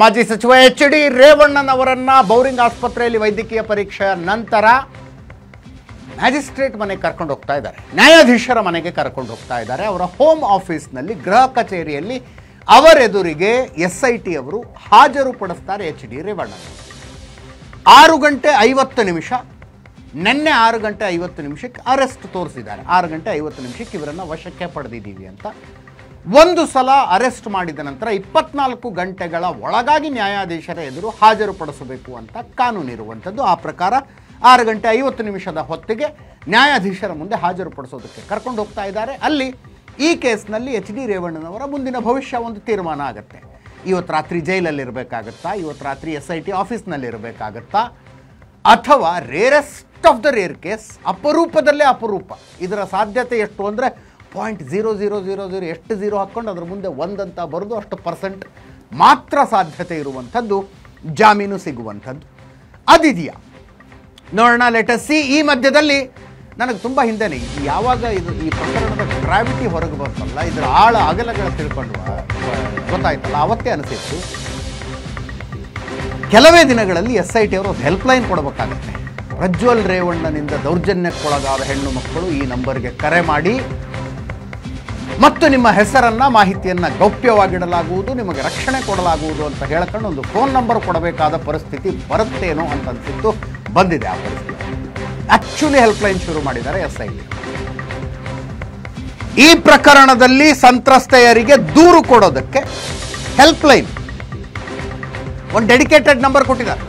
ಮಾಜಿ ಸಚಿವ H D ರೇವಣ್ಣನವರನ್ನ Bowring ಆಸ್ಪತ್ರೆಯಲ್ಲಿ ವೈದ್ಯಕೀಯ ಪರೀಕ್ಷೆಯ ನಂತರ ಮ್ಯಾಜಿಸ್ಟ್ರೇಟ್ ಮನೆಗೆ ಕರ್ಕೊಂಡು ಹೋಗ್ತಾ ಇದ್ದಾರೆ. ನ್ಯಾಯಾಧೀಶರ ಮನೆಗೆ ಕರ್ಕೊಂಡು ಹೋಗ್ತಾ ಇದ್ದಾರೆ. ಅವರ ಹೋಮ್ ಆಫೀಸ್ನಲ್ಲಿ ಗೃಹ ಕಚೇರಿಯಲ್ಲಿ ಅವರೆದುರಿಗೆ ಎಸ್ ಐ ಟಿ ಅವರು ಹಾಜರುಪಡಿಸ್ತಾರೆ ಎಚ್ ಡಿ ರೇವಣ್ಣ. ಆರು ಗಂಟೆ ಐವತ್ತು ನಿಮಿಷ, ನಿನ್ನೆ ಆರು ಗಂಟೆ ಐವತ್ತು ನಿಮಿಷಕ್ಕೆ ಅರೆಸ್ಟ್ ತೋರಿಸಿದ್ದಾರೆ. ಆರು ಗಂಟೆ ಐವತ್ತು ನಿಮಿಷಕ್ಕೆ ಇವರನ್ನು ವಶಕ್ಕೆ ಪಡೆದಿದ್ದೀವಿ ಅಂತ ಒಂದು ಸಲ ಅರೆಸ್ಟ್ ಮಾಡಿದ ನಂತರ ಇಪ್ಪತ್ನಾಲ್ಕು ಗಂಟೆಗಳ ಒಳಗಾಗಿ ನ್ಯಾಯಾಧೀಶರ ಎದುರು ಹಾಜರುಪಡಿಸಬೇಕು ಅಂತ ಕಾನೂನಿರುವಂಥದ್ದು ಆ ಪ್ರಕಾರ ಆರು ಗಂಟೆ ಐವತ್ತು ನಿಮಿಷದ ಹೊತ್ತಿಗೆ ನ್ಯಾಯಾಧೀಶರ ಮುಂದೆ ಹಾಜರುಪಡಿಸೋದಕ್ಕೆ ಕರ್ಕೊಂಡು ಹೋಗ್ತಾ ಇದ್ದಾರೆ. ಅಲ್ಲಿ ಈ ಕೇಸ್ನಲ್ಲಿ ಎಚ್ ಡಿ ರೇವಣ್ಣನವರ ಮುಂದಿನ ಭವಿಷ್ಯ ಒಂದು ತೀರ್ಮಾನ ಆಗುತ್ತೆ. ಇವತ್ತು ರಾತ್ರಿ ಜೈಲಲ್ಲಿರಬೇಕಾಗತ್ತಾ ಇವತ್ತು ರಾತ್ರಿ ಎಸ್ ಐ ಟಿ ಆಫೀಸ್ನಲ್ಲಿರಬೇಕಾಗತ್ತಾ ಅಥವಾ rarest of the rare case ಅಪರೂಪದಲ್ಲೇ ಅಪರೂಪ? ಇದರ ಸಾಧ್ಯತೆ ಎಷ್ಟು ಅಂದರೆ point zero zero zero zero ಎಷ್ಟು ಜೀರೋ ಹಾಕ್ಕೊಂಡು ಅದ್ರ ಮುಂದೆ ಒಂದಂತ ಬರೆದು ಅಷ್ಟು ಪರ್ಸೆಂಟ್ ಮಾತ್ರ ಸಾಧ್ಯತೆ ಇರುವಂಥದ್ದು ಜಾಮೀನು ಸಿಗುವಂಥದ್ದು. ಅದಿದೆಯಾ? ನೋಡೋಣ ಲೆಟಸ್ ಸಿ ಈ ಮಧ್ಯದಲ್ಲಿ ನನಗೆ ತುಂಬ ಹಿಂದೆನೇ ಯಾವಾಗ ಇದು ಈ ಪ್ರಕರಣದ ಗ್ರಾವಿಟಿ ಹೊರಗೆ ಬರ್ತಲ್ಲ, ಇದರ ಆಳ ಅಗಲಗಳ ತಿಳ್ಕೊಂಡು ಗೊತ್ತಾಯ್ತಲ್ಲ, ಅವತ್ತೇ ಅನಿಸಿತ್ತು. ಕೆಲವೇ ದಿನಗಳಲ್ಲಿ ಎಸ್ ಐ ಟಿ ಅವರು ಹೆಲ್ಪ್ಲೈನ್ ಕೊಡಬೇಕಾಗತ್ತೆ. ಪ್ರಜ್ವಲ್ ರೇವಣ್ಣನಿಂದ ದೌರ್ಜನ್ಯಕ್ಕೊಳಗಾದ ಹೆಣ್ಣು ಮಕ್ಕಳು ಈ ನಂಬರ್ಗೆ ಕರೆ ಮಾಡಿ ಮತ್ತು ನಿಮ್ಮ ಹೆಸರನ್ನು, ಮಾಹಿತಿಯನ್ನು ಗೌಪ್ಯವಾಗಿಡಲಾಗುವುದು, ನಿಮಗೆ ರಕ್ಷಣೆ ಕೊಡಲಾಗುವುದು ಅಂತ ಹೇಳ್ಕೊಂಡು ಒಂದು ಫೋನ್ ನಂಬರ್ ಕೊಡಬೇಕಾದ ಪರಿಸ್ಥಿತಿ ಬರುತ್ತೇನೋ ಅಂತ ಅನಿಸಿತ್ತು ಬಂದಿದೆ ಆ ಪರಿಸ್ಥಿತಿ. ಆಕ್ಚುಲಿ ಹೆಲ್ಪ್ಲೈನ್ ಶುರು ಮಾಡಿದ್ದಾರೆ ಎಸ್ ಐ ಈ ಪ್ರಕರಣದಲ್ಲಿ ಸಂತ್ರಸ್ತೆಯರಿಗೆ ದೂರು ಕೊಡೋದಕ್ಕೆ ಹೆಲ್ಪ್ಲೈನ್ ಒಂದು ಡೆಡಿಕೇಟೆಡ್ ನಂಬರ್ ಕೊಟ್ಟಿದ್ದಾರೆ.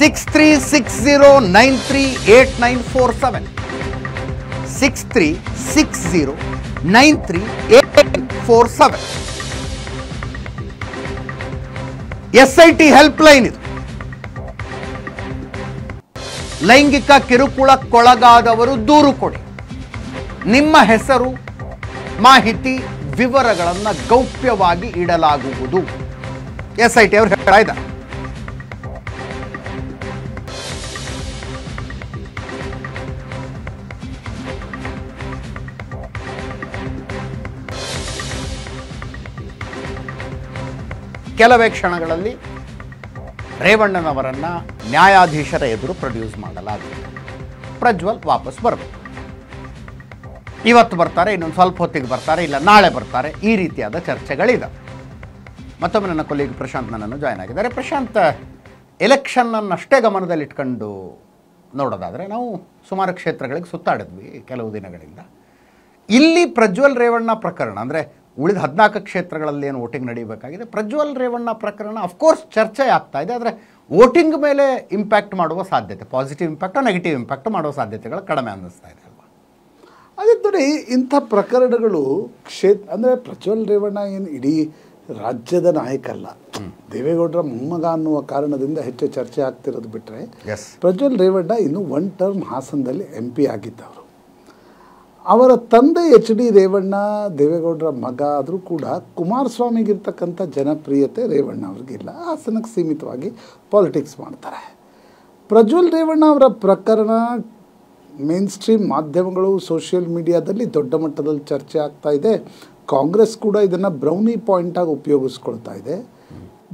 Six three six zero nine three eight nine four seven six three six zero nine three eight four seven. S I helpline ಇದು. ಲೈಂಗಿಕ ಕಿರುಕುಳಕ್ಕೊಳಗಾದವರು ದೂರು ಕೊಡಿ. ನಿಮ್ಮ ಹೆಸರು, ಮಾಹಿತಿ, ವಿವರಗಳನ್ನು ಗೌಪ್ಯವಾಗಿ ಇಡಲಾಗುವುದು. ಎಸ್ ಐ ಟಿ ಅವರು ಹೇಳ್ತಾ ಇದ್ದಾರೆ. ಕೆಲವೇ ಕ್ಷಣಗಳಲ್ಲಿ ರೇವಣ್ಣನವರನ್ನು ನ್ಯಾಯಾಧೀಶರ ಎದುರು ಪ್ರೊಡ್ಯೂಸ್ ಮಾಡಲಾಗಿದೆ. ಪ್ರಜ್ವಲ್ ವಾಪಸ್ ಬರಬೇಕು. ಇವತ್ತು ಬರ್ತಾರೆ, ಇನ್ನೊಂದು ಸ್ವಲ್ಪ ಹೊತ್ತಿಗೆ ಬರ್ತಾರೆ, ಇಲ್ಲ ನಾಳೆ ಬರ್ತಾರೆ, ಈ ರೀತಿಯಾದ ಚರ್ಚೆಗಳಿದೆ. ಮತ್ತೊಮ್ಮೆ ನನ್ನ ಕೊಲ್ಲಿಗೆ ಪ್ರಶಾಂತ್ ನನ್ನನ್ನು ಜಾಯ್ನ್ ಆಗಿದ್ದಾರೆ. ಪ್ರಶಾಂತ್ ಎಲೆಕ್ಷನ್ನನ್ನಷ್ಟೇ ಗಮನದಲ್ಲಿಟ್ಕೊಂಡು ನೋಡೋದಾದರೆ ನಾವು ಸುಮಾರು ಕ್ಷೇತ್ರಗಳಿಗೆ ಸುತ್ತಾಡಿದ್ವಿ ಕೆಲವು ದಿನಗಳಿಂದ. ಇಲ್ಲಿ ಪ್ರಜ್ವಲ್ ರೇವಣ್ಣ ಪ್ರಕರಣ, ಅಂದರೆ ಉಳಿದ ಹದಿನಾಲ್ಕು ಕ್ಷೇತ್ರಗಳಲ್ಲಿ ಏನು ವೋಟಿಂಗ್ ನಡೀಬೇಕಾಗಿದೆ. ಪ್ರಜ್ವಲ್ ರೇವಣ್ಣ ಪ್ರಕರಣ ಅಫ್ಕೋರ್ಸ್ ಚರ್ಚೆ ಆಗ್ತಾ ಇದೆ. ಆದರೆ ವೋಟಿಂಗ್ ಮೇಲೆ ಇಂಪ್ಯಾಕ್ಟ್ ಮಾಡುವ ಸಾಧ್ಯತೆ ಪಾಸಿಟಿವ್ ಇಂಪ್ಯಾಕ್ಟ್ ನೆಗೆಟಿವ್ ಇಂಪ್ಯಾಕ್ಟ್ ಮಾಡುವ ಸಾಧ್ಯತೆಗಳು ಕಡಿಮೆ ಅನ್ನಿಸ್ತಾ ಇದೆ ಅಲ್ವಾ? ಅದೇ ನೋಡಿ ಇಂಥ ಪ್ರಕರಣಗಳು ಕ್ಷೇತ್ರ ಅಂದರೆ ಪ್ರಜ್ವಲ್ ರೇವಣ್ಣ ಏನು ಇಡೀ ರಾಜ್ಯದ ನಾಯಕ ಅಲ್ಲ ದೇವೇಗೌಡರ ಮೊಮ್ಮಗ ಅನ್ನುವ ಕಾರಣದಿಂದ ಹೆಚ್ಚು ಚರ್ಚೆ ಆಗ್ತಿರೋದು ಬಿಟ್ಟರೆ ಎಸ್ ಪ್ರಜ್ವಲ್ ರೇವಣ್ಣ ಇನ್ನು ಒನ್ ಟರ್ಮ್ ಹಾಸನದಲ್ಲಿ ಎಂ ಪಿ ಆಗಿದ್ದವರು. ಅವರ ತಂದೆ ಎಚ್ ಡಿ ರೇವಣ್ಣ, ದೇವೇಗೌಡರ ಮಗ ಆದರೂ ಕೂಡ ಕುಮಾರಸ್ವಾಮಿಗಿರ್ತಕ್ಕಂಥ ಜನಪ್ರಿಯತೆ ರೇವಣ್ಣ ಅವ್ರಿಗಿಲ್ಲ ಹಾಸನಕ್ಕೆ ಸೀಮಿತವಾಗಿ ಪಾಲಿಟಿಕ್ಸ್ ಮಾಡ್ತಾರೆ. ಪ್ರಜ್ವಲ್ ರೇವಣ್ಣ ಅವರ ಪ್ರಕರಣ ಮೇನ್ ಸ್ಟ್ರೀಮ್ ಮಾಧ್ಯಮಗಳು ಸೋಷಿಯಲ್ ಮೀಡಿಯಾದಲ್ಲಿ ದೊಡ್ಡ ಮಟ್ಟದಲ್ಲಿ ಚರ್ಚೆ ಆಗ್ತಾ ಇದೆ. ಕಾಂಗ್ರೆಸ್ ಕೂಡ ಇದನ್ನು ಬ್ರೌನಿ ಪಾಯಿಂಟಾಗಿ ಉಪಯೋಗಿಸ್ಕೊಳ್ತಾ ಇದೆ.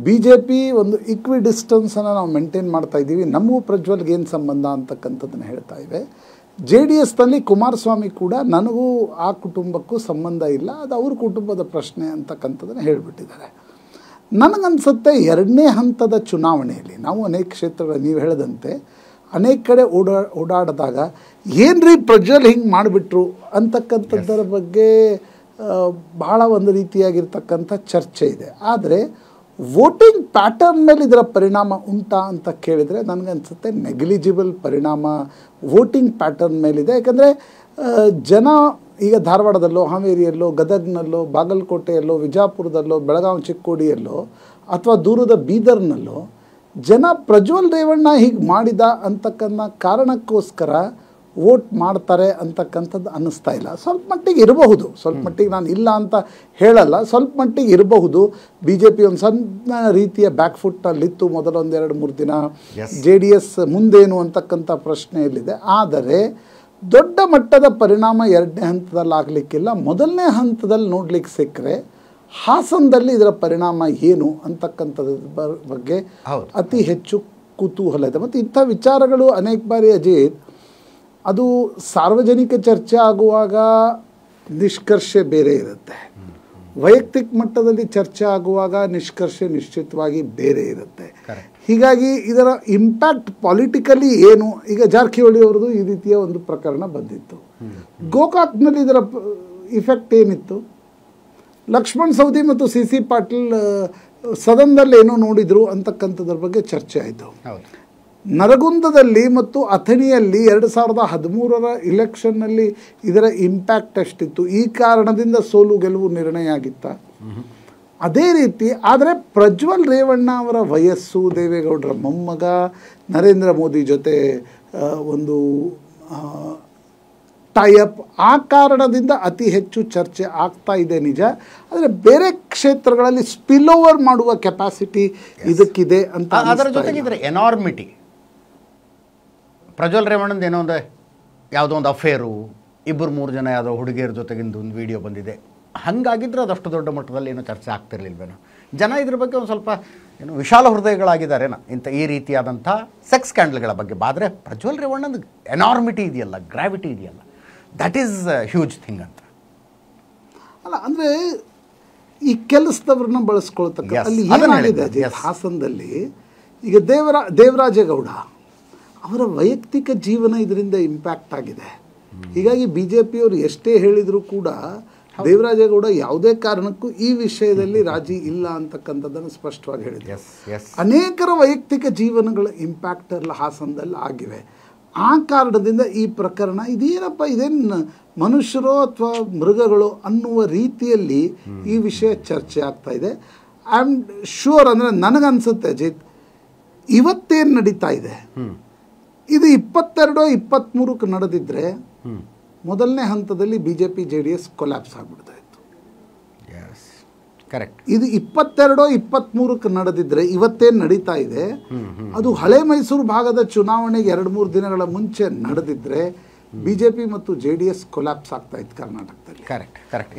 ಬಿ ಜೆ ಪಿ ಒಂದು ಇಕ್ವಿ ಡಿಸ್ಟೆನ್ಸನ್ನು ನಾವು ಮೇಂಟೈನ್ ಮಾಡ್ತಾ ಇದ್ದೀವಿ. ನಮಗೂ ಪ್ರಜ್ವಲ್ಗೆ ಏನು ಸಂಬಂಧ ಅಂತಕ್ಕಂಥದ್ದನ್ನು ಹೇಳ್ತಾ ಇವೆ. ಜೆ ಡಿ ಎಸ್ನಲ್ಲಿ ಕುಮಾರಸ್ವಾಮಿ ಕೂಡ ನನಗೂ ಆ ಕುಟುಂಬಕ್ಕೂ ಸಂಬಂಧ ಇಲ್ಲ ಅದು ಅವ್ರ ಕುಟುಂಬದ ಪ್ರಶ್ನೆ ಅಂತಕ್ಕಂಥದ್ದನ್ನು ಹೇಳಿಬಿಟ್ಟಿದ್ದಾರೆ. ನನಗನ್ಸುತ್ತೆ ಎರಡನೇ ಹಂತದ ಚುನಾವಣೆಯಲ್ಲಿ ನಾವು ಅನೇಕ ಕ್ಷೇತ್ರಗಳ ನೀವು ಹೇಳಿದಂತೆ ಅನೇಕ ಕಡೆ ಓಡಾ ಓಡಾಡಿದಾಗ ಏನ್ರಿ ಪ್ರಜ್ವಲ್ ಹಿಂಗೆ ಮಾಡಿಬಿಟ್ರು ಅಂತಕ್ಕಂಥದ್ದರ ಬಗ್ಗೆ ಭಾಳ ಬಹಳ ಒಂದು ರೀತಿಯಾಗಿರ್ತಕ್ಕಂಥ ಚರ್ಚೆ ಇದೆ. ಆದರೆ ವೋಟಿಂಗ್ ಪ್ಯಾಟರ್ನ್ ಮೇಲೆ ಇದರ ಪರಿಣಾಮ ಉಂಟಾ ಅಂತ ಕೇಳಿದರೆ ನನಗನ್ಸುತ್ತೆ ನೆಗ್ಲಿಜಿಬಲ್ ಪರಿಣಾಮ ವೋಟಿಂಗ್ ಪ್ಯಾಟರ್ನ್ ಮೇಲಿದೆ. ಯಾಕಂದರೆ ಜನ ಈಗ ಧಾರವಾಡದಲ್ಲೋ, ಹಾವೇರಿಯಲ್ಲೋ, ಗದಗ್ನಲ್ಲೋ, ಬಾಗಲಕೋಟೆಯಲ್ಲೋ, ವಿಜಾಪುರದಲ್ಲೋ ಬೆಳಗಾವಿ ಚಿಕ್ಕೋಡಿಯಲ್ಲೋ, ಅಥವಾ ದೂರದ ಬೀದರ್ನಲ್ಲೋ ಜನ ಪ್ರಜ್ವಲ್ ರೇವಣ್ಣ ಹೀಗೆ ಮಾಡಿದ ಅಂತಕ್ಕಂಥ ಕಾರಣಕ್ಕೋಸ್ಕರ ವೋಟ್ ಮಾಡ್ತಾರೆ ಅಂತಕ್ಕಂಥದ್ದು ಅನ್ನಿಸ್ತಾ ಇಲ್ಲ. ಸ್ವಲ್ಪ ಮಟ್ಟಿಗೆ ಇರಬಹುದು. ಸ್ವಲ್ಪ ಮಟ್ಟಿಗೆ ನಾನು ಇಲ್ಲ ಅಂತ ಹೇಳಲ್ಲ. ಸ್ವಲ್ಪ ಮಟ್ಟಿಗೆ ಇರಬಹುದು. ಬಿ ಜೆ ಪಿ ಒಂದು ಸಣ್ಣ ರೀತಿಯ ಬ್ಯಾಕ್ ಫುಟ್ಟಲ್ಲಿತ್ತು ಮೊದಲ ಒಂದೆರಡು ಮೂರು ದಿನ. ಜೆ ಡಿ ಎಸ್ ಮುಂದೇನು ಅಂತಕ್ಕಂಥ ಪ್ರಶ್ನೆಯಲ್ಲಿದೆ. ಆದರೆ ದೊಡ್ಡ ಮಟ್ಟದ ಪರಿಣಾಮ ಎರಡನೇ ಹಂತದಲ್ಲಿ ಆಗಲಿಕ್ಕಿಲ್ಲ ಮೊದಲನೇ ಹಂತದಲ್ಲಿ ನೋಡ್ಲಿಕ್ಕೆ ಸಿಕ್ಕರೆ ಹಾಸನದಲ್ಲಿ ಇದರ ಪರಿಣಾಮ ಏನು ಅಂತಕ್ಕಂಥದ್ದು ಬ- ಬಗ್ಗೆ. ಅತಿ ಹೆಚ್ಚು ಕುತೂಹಲ ಇದೆ. ಮತ್ತು ಇಂಥ ವಿಚಾರಗಳು ಅನೇಕ ಬಾರಿ ಅಜಿತ್. ಅದು ಸಾರ್ವಜನಿಕ ಚರ್ಚೆ ಆಗುವಾಗ ನಿಷ್ಕರ್ಷೆ ಬೇರೆ ಇರುತ್ತೆ. ವೈಯಕ್ತಿಕ ಮಟ್ಟದಲ್ಲಿ ಚರ್ಚೆ ಆಗುವಾಗ ನಿಷ್ಕರ್ಷೆ ನಿಶ್ಚಿತವಾಗಿ ಬೇರೆ ಇರುತ್ತೆ. ಹೀಗಾಗಿ ಇದರ ಇಂಪ್ಯಾಕ್ಟ್ ಪಾಲಿಟಿಕಲಿ ಏನು? ಈಗ ಜಾರಕಿಹೊಳಿ ಅವರದು ಈ ರೀತಿಯ ಒಂದು ಪ್ರಕರಣ ಬಂದಿತ್ತು. ಗೋಕಾಕ್ನಲ್ಲಿ ಇದರ ಇಫೆಕ್ಟ್ ಏನಿತ್ತು? ಲಕ್ಷ್ಮಣ್ ಸೌದಿ ಮತ್ತು ಸಿ ಸಿ ಪಾಟೀಲ್ ಸದನದಲ್ಲಿ ಏನೋ ನೋಡಿದ್ರು ಅಂತಕ್ಕಂಥದ್ರ ಬಗ್ಗೆ ಚರ್ಚೆ ಆಯಿತು. ನರಗುಂದದಲ್ಲಿ ಮತ್ತು ಅಥಣಿಯಲ್ಲಿ ಎರಡು ಸಾವಿರದ ಹದಿಮೂರರ ಇಲೆಕ್ಷನ್ನಲ್ಲಿ ಇದರ ಇಂಪ್ಯಾಕ್ಟ್ ಅಷ್ಟಿತ್ತು ಈ ಕಾರಣದಿಂದ ಸೋಲು ಗೆಲುವು ನಿರ್ಣಯ ಆಗಿತ್ತ ಅದೇ ರೀತಿ ಆದರೆ ಪ್ರಜ್ವಲ್ ರೇವಣ್ಣ ಅವರ ವಯಸ್ಸು ದೇವೇಗೌಡರ ಮೊಮ್ಮಗ ನರೇಂದ್ರ ಮೋದಿ ಜೊತೆ ಒಂದು ಟೈಅಪ್ ಆ ಕಾರಣದಿಂದ ಅತಿ ಹೆಚ್ಚು ಚರ್ಚೆ ಆಗ್ತಾ ಇದೆ ನಿಜ. ಆದರೆ ಬೇರೆ ಕ್ಷೇತ್ರಗಳಲ್ಲಿ ಸ್ಪಿಲ್ ಓವರ್ ಮಾಡುವ ಕೆಪಾಸಿಟಿ ಇದಕ್ಕಿದೆ ಅಂತ ಅದರ ಜೊತೆಗೆ ಇದ್ರೆ ಎನಾರ್ಮಿಟಿ ಪ್ರಜ್ವಲ್ ರೇವಣ್ಣಂದು ಏನೋ ಒಂದು ಯಾವುದೋ ಒಂದು ಅಫೇರು ಇಬ್ಬರು ಮೂರು ಜನ ಯಾವುದೋ ಹುಡುಗಿಯರ ಜೊತೆಗಿಂದು ಒಂದು ವಿಡಿಯೋ ಬಂದಿದೆ. ಹಾಗಾಗಿದ್ರೆ ಅದಷ್ಟು ದೊಡ್ಡ ಮಟ್ಟದಲ್ಲಿ ಏನೋ ಚರ್ಚೆ ಆಗ್ತಿರ್ಲಿಲ್ವೇನೋ. ಜನ ಇದ್ರ ಬಗ್ಗೆ ಒಂದು ಸ್ವಲ್ಪ ಏನು ವಿಶಾಲ ಹೃದಯಗಳಾಗಿದ್ದಾರೇನ ಇಂಥ ಈ ರೀತಿಯಾದಂಥ ಸೆಕ್ಸ್ ಸ್ಕ್ಯಾಂಡಲ್ಗಳ ಬಗ್ಗೆ. ಆದರೆ ಪ್ರಜ್ವಲ್ ರೇವಣ್ಣಂದು ಎನಾರ್ಮಿಟಿ ಇದೆಯಲ್ಲ ಗ್ರಾವಿಟಿ ಇದೆಯಲ್ಲ. ದಟ್ ಈಸ್ ಹ್ಯೂಜ್ ಥಿಂಗ್ ಅಂತ. ಅಲ್ಲ ಅಂದ್ರೆ ಈ ಕೆಲಸದವ್ರನ್ನ ಬಳಸ್ಕೊಳ್ತಕ್ಕ ಅಲ್ಲಿ ಏನಾಗಿದೆ ಹಾಸನದಲ್ಲಿ? ಈಗ ದೇವರ ದೇವರಾಜೇಗೌಡ ಅವರ ವೈಯಕ್ತಿಕ ಜೀವನ ಇದರಿಂದ ಇಂಪ್ಯಾಕ್ಟ್ ಆಗಿದೆ. ಹೀಗಾಗಿ ಬಿ ಜೆ ಪಿಯವರು ಎಷ್ಟೇ ಹೇಳಿದರೂ ಕೂಡ ದೇವರಾಜೇಗೌಡ ಯಾವುದೇ ಕಾರಣಕ್ಕೂ ಈ ವಿಷಯದಲ್ಲಿ ರಾಜಿ ಇಲ್ಲ ಅಂತಕ್ಕಂಥದ್ದನ್ನು ಸ್ಪಷ್ಟವಾಗಿ ಹೇಳಿದೆ ಅನೇಕರ ವೈಯಕ್ತಿಕ ಜೀವನಗಳ ಇಂಪ್ಯಾಕ್ಟ್ ಎಲ್ಲ ಹಾಸನದಲ್ಲಿ ಆಗಿವೆ. ಆ ಕಾರಣದಿಂದ ಈ ಪ್ರಕರಣ ಇದೇನಪ್ಪ ಇದೇನು ಮನುಷ್ಯರೋ ಅಥವಾ ಮೃಗಗಳು ಅನ್ನುವ ರೀತಿಯಲ್ಲಿ ಈ ವಿಷಯ ಚರ್ಚೆ ಆಗ್ತಾ ಇದೆ. ಐ ಆಮ್ ಶ್ಯೂರ್ ಅಂದರೆ ನನಗನ್ಸುತ್ತೆ ಅಜಿತ್ ಇವತ್ತೇನು ನಡೀತಾ ಇದೆ? ಇದು ಇಪ್ಪತ್ತೆರಡೋ ಇಪ್ಪತ್ತ್ಮೂರಕ್ಕೆ ನಡೆದಿದ್ರೆ ಮೊದಲನೇ ಹಂತದಲ್ಲಿ B J P J D S collapse ಆಗ್ಬಿಡ್ತಾ ಇತ್ತು ಕರೆಕ್ಟ್ ಇದು ಇಪ್ಪತ್ತೆರಡೋ ಇಪ್ಪತ್ತ್ಮೂರಕ್ಕೆ ನಡೆದಿದ್ರೆ ಇವತ್ತೇನು ನಡೀತಾ ಇದೆ? ಅದು ಹಳೆ ಮೈಸೂರು ಭಾಗದ ಚುನಾವಣೆಗೆ ಎರಡು ಮೂರು ದಿನಗಳ ಮುಂಚೆ ನಡೆದಿದ್ರೆ ಬಿ ಜೆ ಪಿ ಮತ್ತು ಜೆ ಡಿ ಎಸ್ ಕೊಲ್ಯಾಪ್ಸ್ ಆಗ್ತಾ ಇತ್ತು ಕರ್ನಾಟಕದಲ್ಲಿ. Correct correct